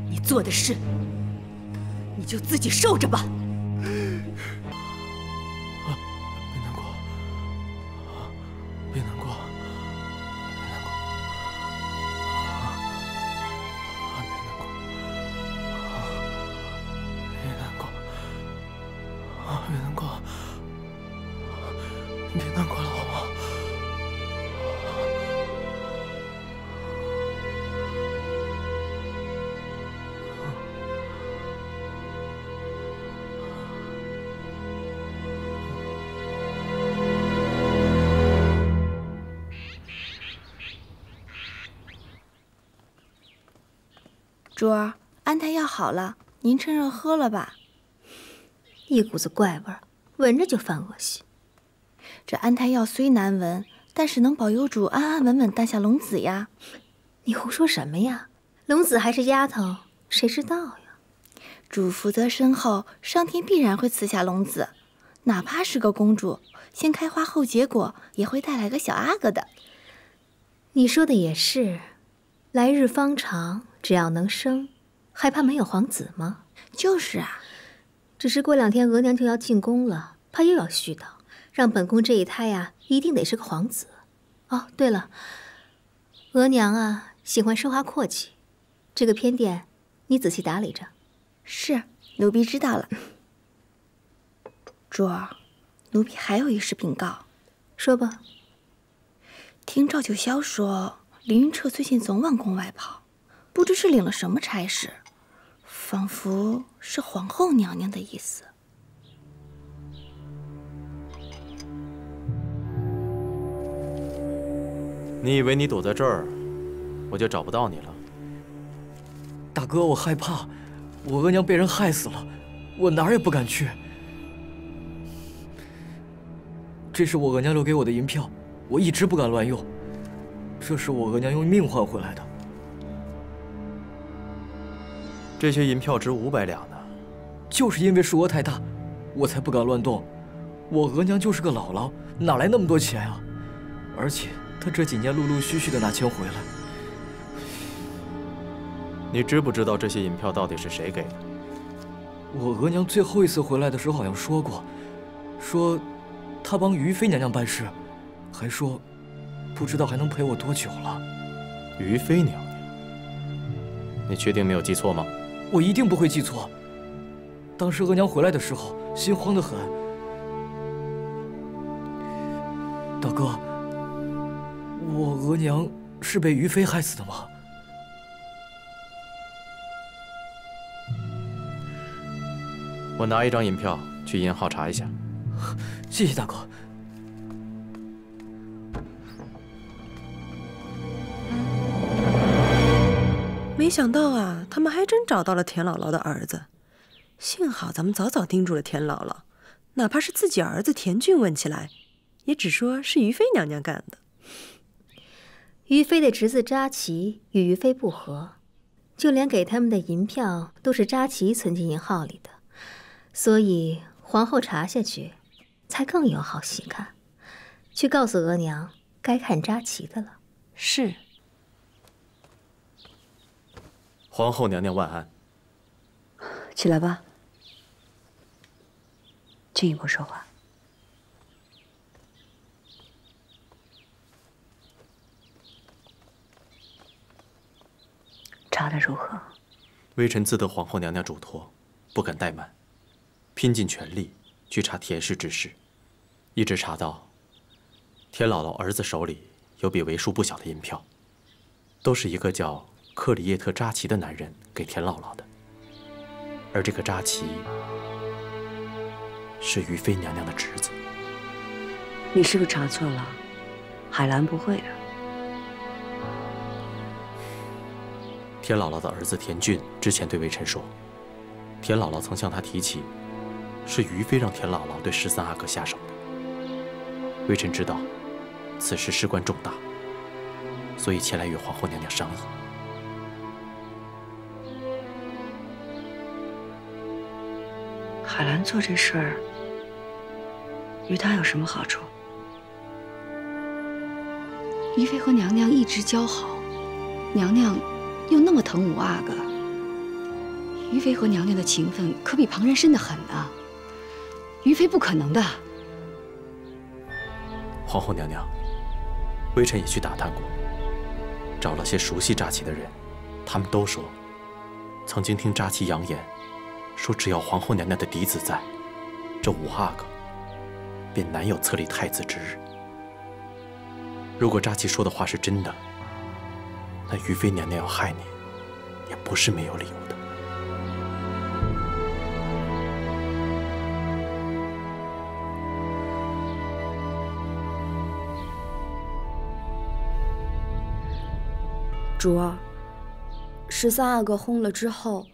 你做的事，你就自己受着吧。别难过。别难过。别难过。别难过。别难过。别难过。别难过。主儿，安胎药好了，您趁热喝了吧。一股子怪味儿，闻着就犯恶心。这安胎药虽难闻，但是能保佑主安安稳稳诞下龙子呀。你胡说什么呀？龙子还是丫头，谁知道呀？主福泽深厚，上天必然会赐下龙子，哪怕是个公主，先开花后结果，也会带来个小阿哥的。你说的也是，来日方长。只要能生，还怕没有皇子吗？就是啊，只是过两天额娘就要进宫了，怕又要絮叨，让本宫这一胎呀，一定得是个皇子。哦，对了，额娘啊，喜欢奢华阔气，这个偏殿你仔细打理着。是，奴婢知道了。主儿，奴婢还有一事禀告。说吧。听赵九霄说，凌云彻最近总往宫外跑。不知是领了什么差事，仿佛是皇后娘娘的意思。你以为你躲在这儿，我就找不到你了？大哥，我害怕，我额娘被人害死了，我哪儿也不敢去。这是我额娘留给我的银票，我一直不敢乱用。这是我额娘用命换回来的。这些银票值五百两呢，就是因为数额太大，我才不敢乱动。我额娘就是个姥姥，哪来那么多钱啊？而且她这几年陆陆续续的拿钱回来。你知不知道这些银票到底是谁给的？我额娘最后一次回来的时候好像说过，说她帮于妃娘娘办事，还说不知道还能陪我多久了。于妃娘娘，你确定没有记错吗？我一定不会记错。当时额娘回来的时候，心慌得很。大哥，我额娘是被于妃害死的吗？我拿一张银票去银号查一下。谢谢大哥。没想到啊，他们还真找到了田姥姥的儿子。幸好咱们早早盯住了田姥姥，哪怕是自己儿子田俊问起来，也只说是于妃娘娘干的。于妃的侄子扎齐与于妃不和，就连给他们的银票都是扎齐存进银号里的，所以皇后查下去，才更有好戏看。去告诉额娘，该看扎齐的了。是。皇后娘娘万安。起来吧，进一步说话。查的如何？微臣自得皇后娘娘嘱托，不敢怠慢，拼尽全力去查田氏之事，一直查到田姥姥儿子手里有笔为数不小的银票，都是一个叫……克里叶特扎奇的男人给田姥姥的，而这个扎奇是于妃娘娘的侄子。你是不是查错了？海兰不会的。田姥姥的儿子田俊之前对微臣说，田姥姥曾向他提起，是于妃让田姥姥对十三阿哥下手的。微臣知道此事事关重大，所以前来与皇后娘娘商议。海兰做这事儿，与他有什么好处？于妃和娘娘一直交好，娘娘又那么疼五阿哥，于妃和娘娘的情分可比旁人深得很呢。于妃不可能的。皇后娘娘，微臣也去打探过，找了些熟悉扎旗的人，他们都说，曾经听扎旗扬言，说只要皇后娘娘的嫡子在，这五阿哥便难有册立太子之日。如果扎旗说的话是真的，那于妃娘娘要害你，也不是没有理由的。主儿，十三阿哥薨了之后，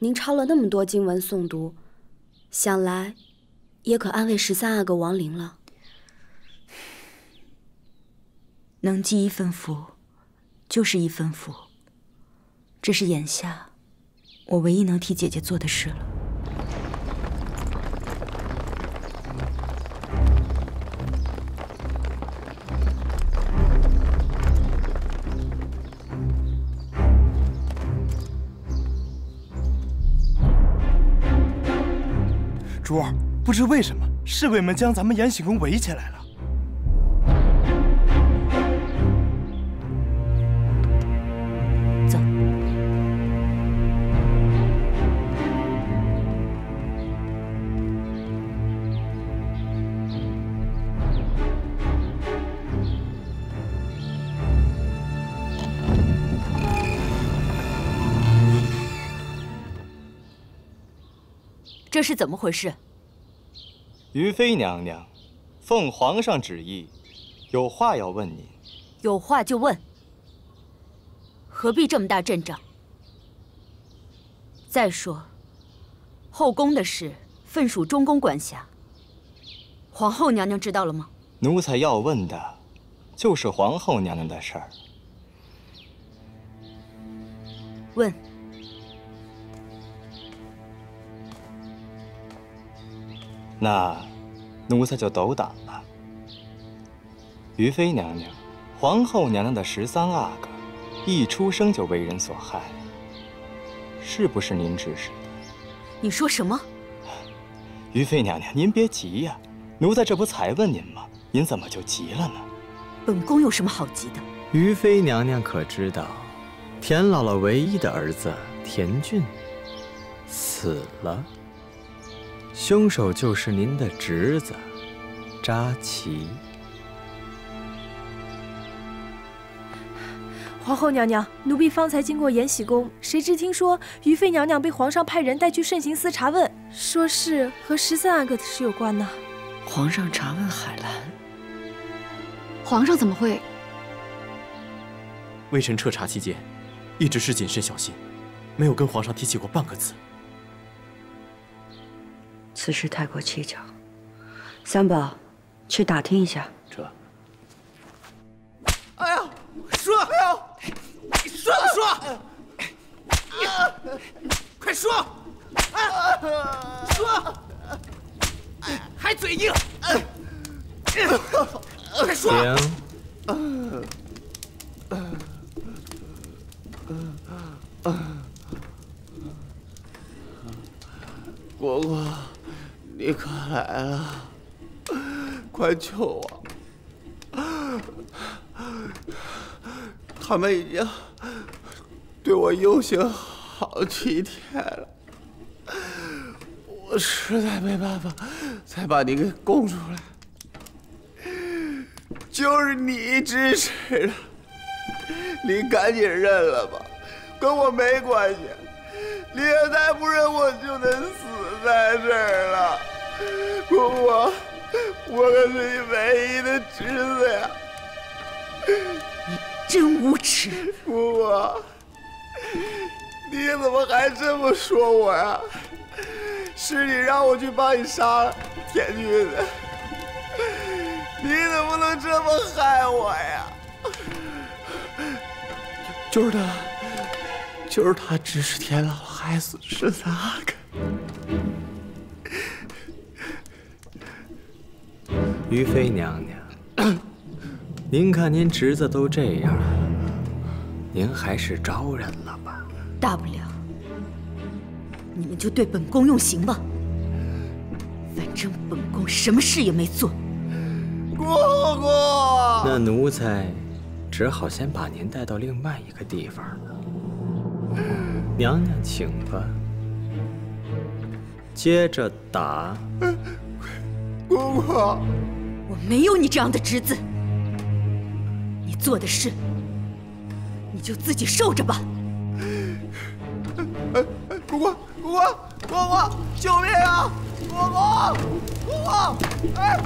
您抄了那么多经文诵读，想来也可安慰十三阿哥亡灵了。能积一份福，就是一份福。这是眼下我唯一能替姐姐做的事了。珠儿，不知为什么，侍卫们将咱们延禧宫围起来了。这是怎么回事？于妃娘娘，奉皇上旨意，有话要问您。有话就问，何必这么大阵仗？再说，后宫的事分属中宫管辖，皇后娘娘知道了吗？奴才要问的，就是皇后娘娘的事儿。问。那，奴才就斗胆了。于妃娘娘，皇后娘娘的十三阿哥，一出生就为人所害，是不是您指使的？你说什么？于妃娘娘，您别急呀，奴才这不才问您吗？您怎么就急了呢？本宫有什么好急的？于妃娘娘可知道，田姥姥唯一的儿子田俊死了？凶手就是您的侄子，扎奇。皇后娘娘，奴婢方才经过延禧宫，谁知听说于妃娘娘被皇上派人带去慎刑司查问，说是和十三阿哥的事有关呢。皇上查问海兰，皇上怎么会？微臣彻查期间，一直是谨慎小心，没有跟皇上提起过半个字。此事太过蹊跷，三宝，去打听一下。这。哎呀，说！哎呦，你说不说？快说！说！还嘴硬！快说！果果。你可来了，快救我！他们已经对我游行好几天了，我实在没办法才把你给供出来，就是你指使的，你赶紧认了吧，跟我没关系，你要再不认，我就得死在这儿。我，我可是你唯一的侄子呀！你真无耻！姑姑，你怎么还这么说我呀？是你让我去帮你杀田俊的，你怎么能这么害我呀？就是他，就是他指使田老害死十三阿哥于妃娘娘，您看您侄子都这样了，您还是招认了吧。大不了，你们就对本宫用刑吧。反正本宫什么事也没做。姑姑，那奴才只好先把您带到另外一个地方了。娘娘，请吧。接着打。姑姑，我没有你这样的侄子。你做的事，你就自己受着吧。姑姑，姑姑，姑姑，救命啊！姑姑，姑姑，哎！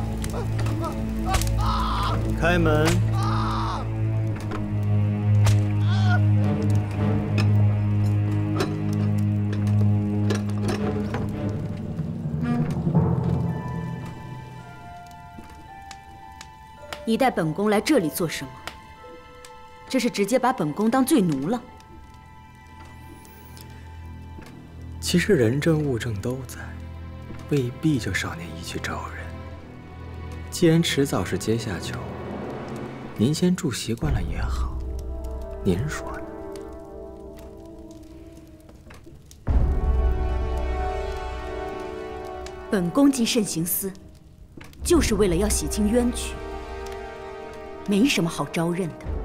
开门！你带本宫来这里做什么？这是直接把本宫当罪奴了。其实人证物证都在，未必就少年一去招人。既然迟早是阶下囚，您先住习惯了也好。您说呢？本宫进慎刑司，就是为了要洗清冤屈，没什么好招认的。